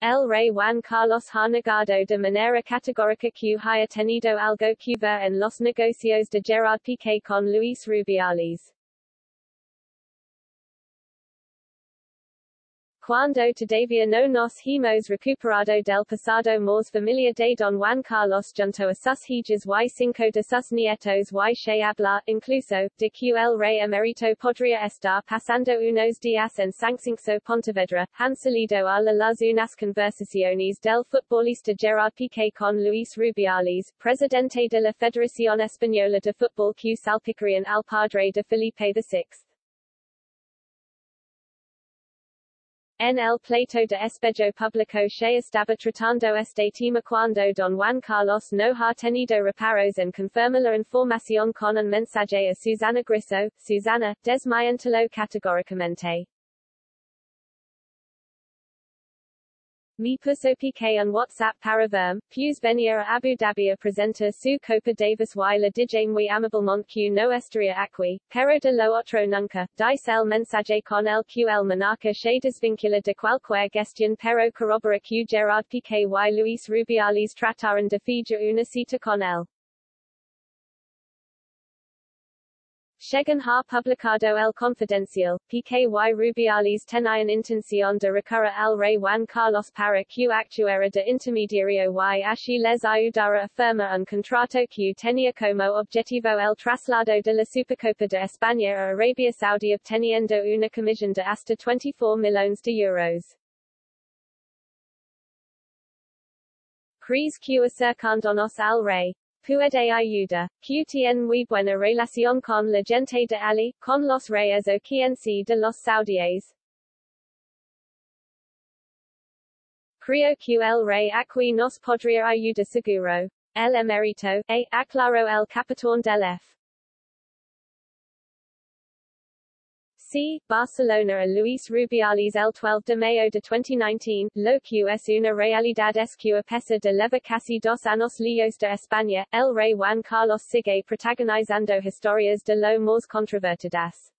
El Rey Juan Carlos ha negado de manera categórica que haya tenido algo que ver en los negocios de Gerard Piqué con Luis Rubiales. Cuando todavía no nos hemos recuperado del pasado más familia de Don Juan Carlos junto a sus hijas y cinco de sus nietos y se habla, incluso, de que el rey emérito podría estar pasando unos días en Sanxenxo Pontevedra, han salido a la luz unas conversaciones del futbolista Gerard Piqué con Luis Rubiales, presidente de la Federación Española de Fútbol que salpicarían al padre de Felipe VI. En el pleito de espejo público se estaba tratando este tema cuando don Juan Carlos no ha tenido reparos en confirma la información con un mensaje a Susanna Griso, Susanna, desmiéntelo categóricamente. Me puso Piqué en WhatsApp para verme, pues venir Abu Dhabi a presentar su Copa Davis y la dije muy amablemente que no estaría aquí, pero de lo otro nunca, dice el mensaje con el que el monarca se desvincula de cualquier gestión pero corrobora que Gerard Piqué y Luis Rubiales trataron de fijar una cita con él. Chegan ha publicado el confidencial, Piqué y Rubiales tenían intención de recurrir al rey Juan Carlos para que actuara de intermediario y así les ayudara a firmar un contrato que tenía como objetivo el traslado de la Supercopa de España a Arabia Saudí obteniendo una comisión de hasta 24 millones de euros. Cris que acercándonos al rey. Puede ayuda, que muy buena relación con la gente de Ali, con los reyes o quien sí de los saudíes. Creo que el rey aquí nos podría ayudar seguro. El emérito, e aclaró el capitán del F. C. Barcelona a Luis Rubiales el 12 de mayo de 2019, lo que es una realidad es que a pesar de levar casi dos años líos de España, el rey Juan Carlos sigue protagonizando historias de lo más controvertidas.